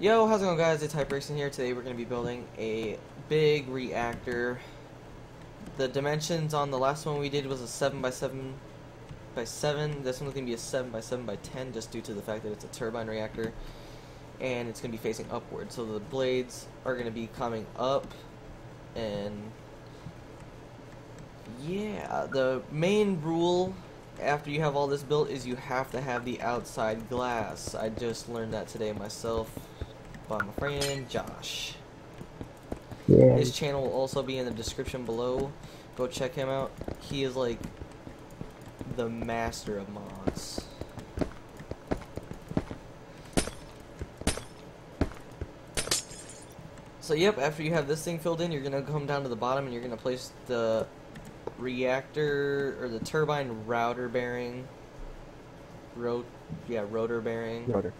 Yo, how's it going guys? It's Hyperixn here. Today we're going to be building a big reactor. The dimensions on the last one we did was a 7 by 7 by 7. This one's going to be a 7 by 7 by 10 just due to the fact that it's a turbine reactor. And it's going to be facing upward. So the blades are going to be coming up. And yeah, the main rule after you have all this built is you have to have the outside glass. I just learned that today myself by my friend Josh. Yeah. His channel will also be in the description below. Go check him out. He is like the master of mods. So yep, after you have this thing filled in, you're gonna come down to the bottom and you're gonna place the reactor or the turbine router bearing. Rot yeah, rotor bearing Rotor.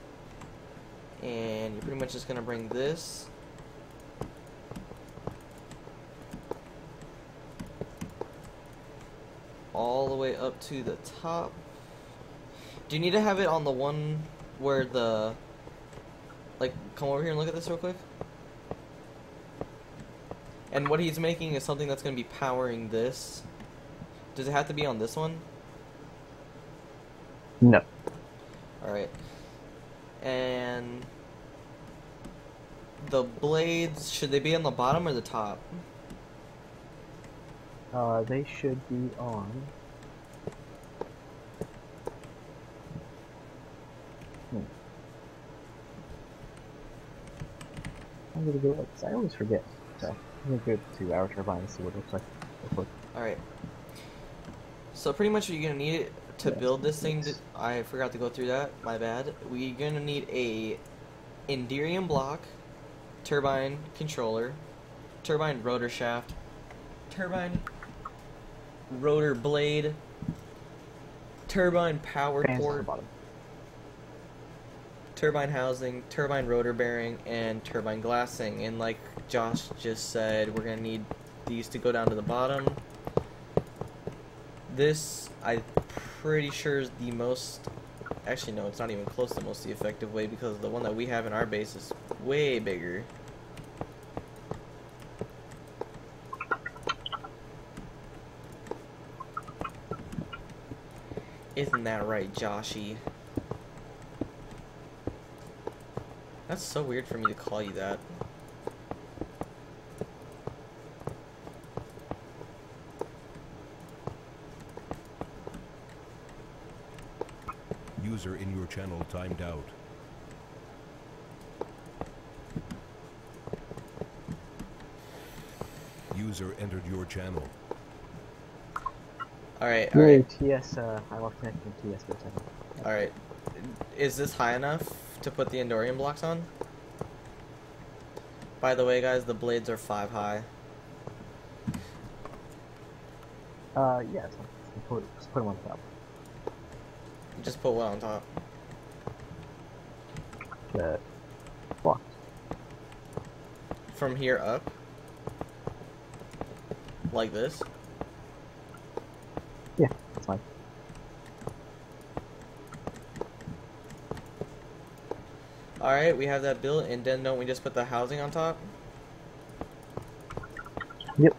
And you're pretty much just gonna bring this all the way up to the top. Do you need to have it on the one where the like come over here and look at this real quick? And what he's making is something that's gonna be powering this. Does it have to be on this one? No. Alright. And the blades, should they be on the bottom or the top? Uh, they should be on. Hmm. I'm gonna go. I always forget. So I'm gonna go to our turbine and see what it looks like. Alright. So pretty much you're gonna need it to build this thing. I forgot to go through that. My bad. We're gonna need a Enderium block, turbine controller, turbine rotor shaft, turbine rotor blade, turbine power Fans port, bottom. turbine housing, turbine rotor bearing, and turbine glassing. And like Josh just said, we're gonna need these to go down to the bottom. This, I'm pretty sure, is the most. Actually, no, it's not even close to the most effective way because the one that we have in our base is way bigger. Isn't that right, Joshy? That's so weird for me to call you that. User in your channel timed out. User entered your channel. Alright, alright. TS. Uh, I lost connection to TS for a second. alright. Is this high enough to put the Enderium blocks on? By the way, guys, the blades are 5 high. Uh, yeah. So just put, just put them on top. Just put what on top? The block. From here up? Like this? Yeah, that's fine. Alright, we have that built, and then don't we just put the housing on top? Yep.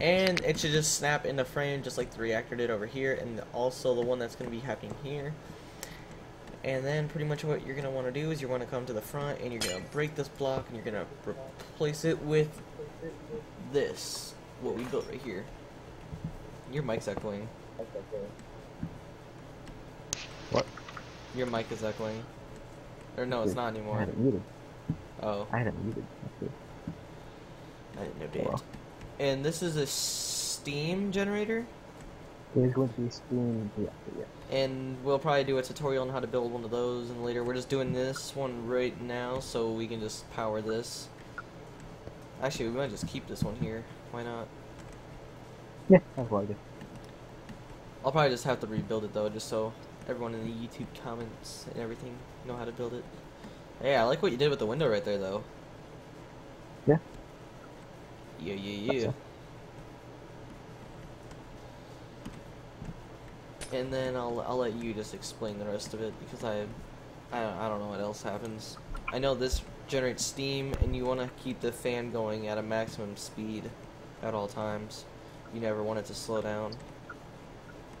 And it should just snap into frame just like the reactor did over here, and also the one that's going to be happening here. And then pretty much what you're going to want to do is you're going to come to the front and you're going to break this block and you're going to replace it with this, what we built right here. Your mic's echoing. What? Your mic is echoing. Or no, it's not anymore I had it muted. Oh, I had it muted. I didn't know that. And this is a steam generator? Is going to be steam reactor. Yeah. and we'll probably do a tutorial on how to build one of those and later we're just doing this one right now so we can just power this actually we might just keep this one here why not Yeah, that's what I did. I'll probably just have to rebuild it though just so everyone in the YouTube comments and everything know how to build it yeah I like what you did with the window right there though Yeah. yeah yeah and then I'll I'll let you just explain the rest of it because I I don't, I don't know what else happens. I know this generates steam, and you want to keep the fan going at a maximum speed at all times. You never want it to slow down.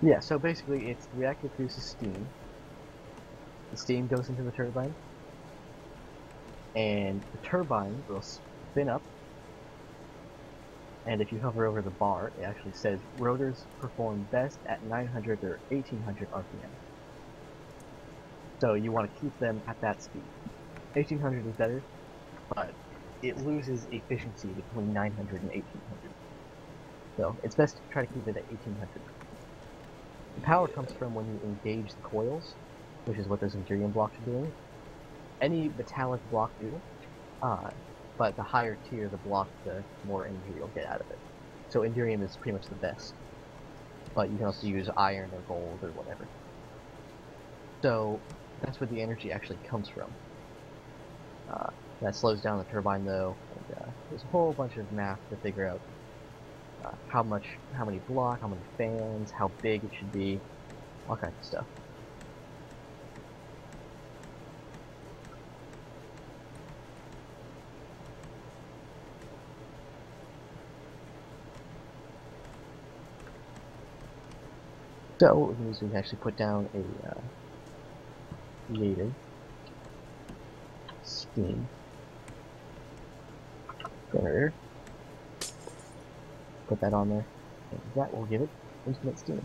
Yeah, so basically it's the reactor produces steam. The steam goes into the turbine. And the turbine will spin up. And if you hover over the bar, it actually says rotors perform best at 900 or 1800 RPM. So you want to keep them at that speed. 1800 is better, but it loses efficiency between 900 and 1800. So it's best to try to keep it at 1800. The power comes from when you engage the coils, which is what those Enderium blocks are doing. Any metallic block do, uh, but the higher tier the block, the more energy you'll get out of it. So Enderium is pretty much the best. But you can also use iron or gold or whatever. So that's where the energy actually comes from. Uh, that slows down the turbine though. And, uh, there's a whole bunch of math to figure out uh, how much, how many block, how many fans, how big it should be, all kinds of stuff. So we can we can actually put down a uh, steam generator. Put that on there. And that will give it infinite steam.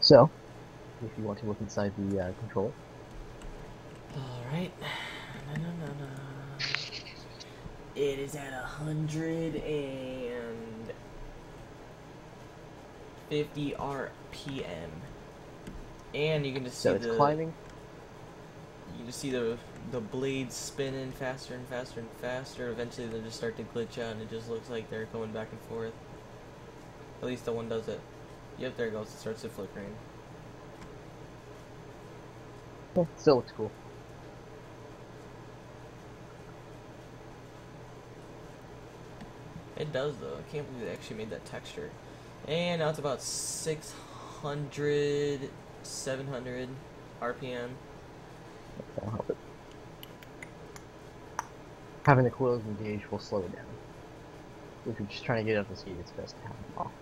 So, if you want to look inside the uh, controller, Alright. No, no, no, no. It is at a hundred and fifty RPM. And you can just see so it's the climbing. you can just see the the blades spinning faster and faster and faster. Eventually they just start to glitch out and it just looks like they're going back and forth. At least the one does it. Yep, there it goes. It starts to flickering. Yeah, still looks cool. It does though. I can't believe they actually made that texture. And now it's about 600, 700 RPM. That'll help it. Having the coils engaged will slow it down. If you're just trying to get up to speed, it's best to have them off.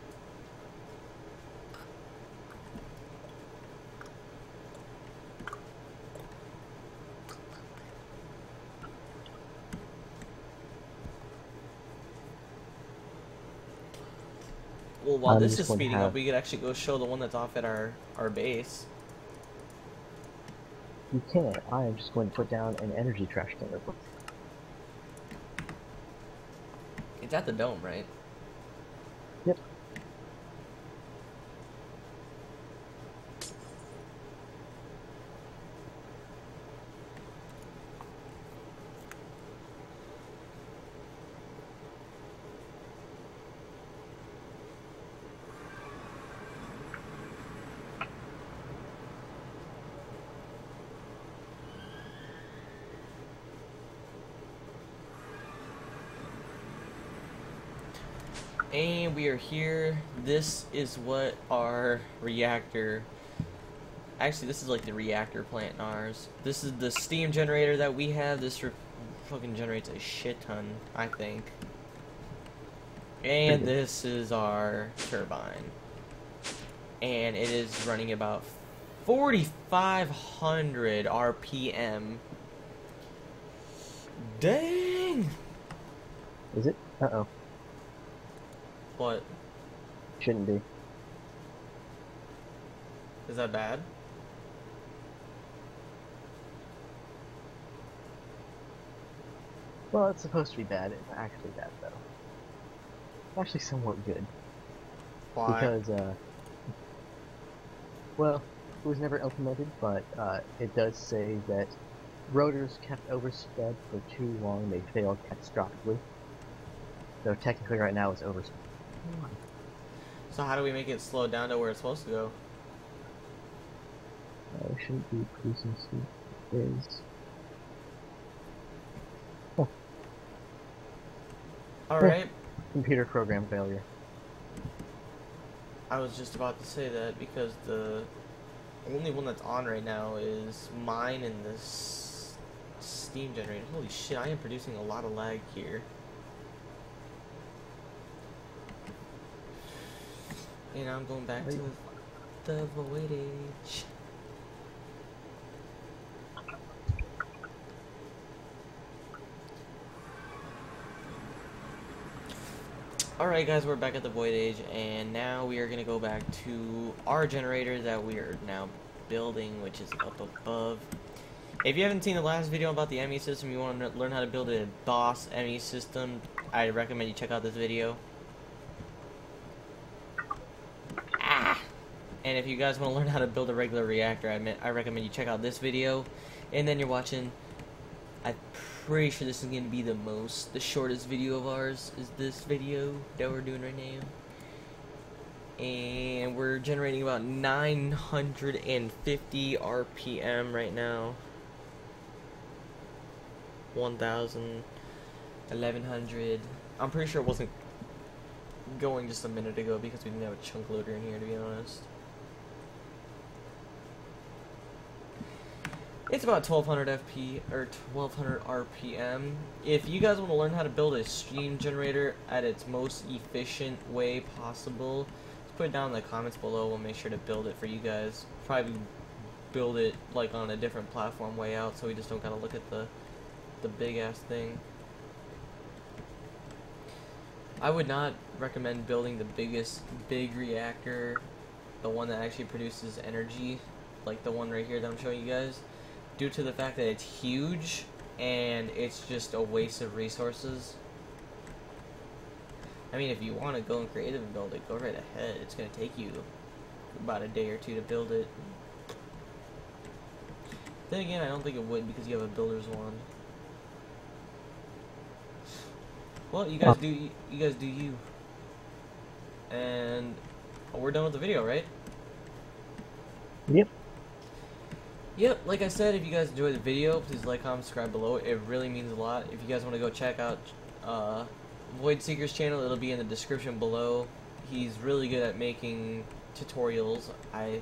While um, I'm this is speeding up, we could actually go show the one that's off at our, our base. You can't. I am just going to put down an energy trash can. It's at the dome, right? And we are here. This is what our reactor. Actually, this is like the reactor plant in ours. This is the steam generator that we have. This re- fucking generates a shit ton, I think. And this is our turbine. And it is running about 4,500 RPM. Dang! Is it? Uh oh. What? Shouldn't be. Is that bad? Well, it's supposed to be bad. It's actually bad, though. It's actually somewhat good. Why? Because, uh. Well, it was never implemented, but uh, it does say that rotors kept oversped for too long, they failed catastrophically. So technically right now it's oversped. So how do we make it slow down to where it's supposed to go? Uh, I shouldn't be producing steam. Is All right. computer program failure. I was just about to say that because the only one that's on right now is mine and this steam generator. Holy shit, I am producing a lot of lag here. And I'm going back Are to the void age. Alright guys, we're back at the Void Age, and now we are going to go back to our generator that we are now building, which is up above. If you haven't seen the last video about the ME system, you want to learn how to build a boss ME system, I recommend you check out this video. And if you guys want to learn how to build a regular reactor, I, mean, I recommend you check out this video. And then you're watching I'm pretty sure this is going to be the most, the shortest video of ours is this video that we're doing right now. And we're generating about 950 RPM right now. 1000, 1100. I'm pretty sure it wasn't going just a minute ago because we didn't have a chunk loader in here to be honest. It's about 1200 FP or 1200 RPM. If you guys want to learn how to build a steam generator at its most efficient way possible, just put it down in the comments below. We'll make sure to build it for you guys. Probably build it like on a different platform way out, so we just don't gotta look at the the big ass thing. I would not recommend building the biggest big reactor, the one that actually produces energy, like the one right here that I'm showing you guys due to the fact that it's huge and it's just a waste of resources. I mean, if you want to go and creative and build it, go right ahead. It's going to take you about a day or two to build it. Then again, I don't think it would because you have a builder's wand. Well, you guys do you guys do you. And we're done with the video, right? Yep. Yep, like I said, if you guys enjoyed the video, please like, comment, subscribe below. It really means a lot. If you guys want to go check out uh, Void Seeker's channel, it'll be in the description below. He's really good at making tutorials. I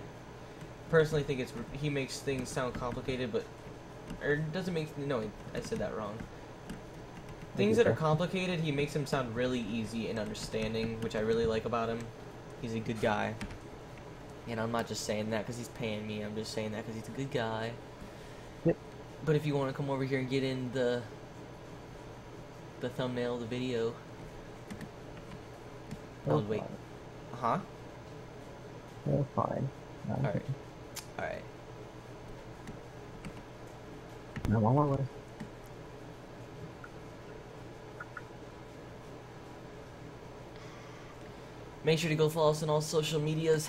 personally think it's he makes things sound complicated, but or doesn't make no. I said that wrong. Things that are complicated, he makes them sound really easy and understanding, which I really like about him. He's a good guy. And I'm not just saying that because he's paying me. I'm just saying that because he's a good guy. Yep. But if you want to come over here and get in the the thumbnail of the video, I'll wait. Uh huh. Oh, fine. No, All right. All right. I'm on my way. Make sure to go follow us on all social medias.